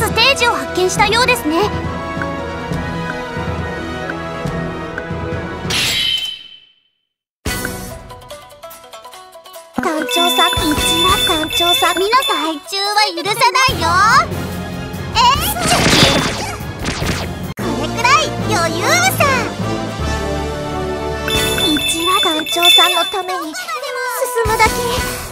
ステージを発見したようですね。団長さん一は団長さん皆さん中は許さないよ。えっこれくらい余裕さ。一は団長さんのために進むだけ。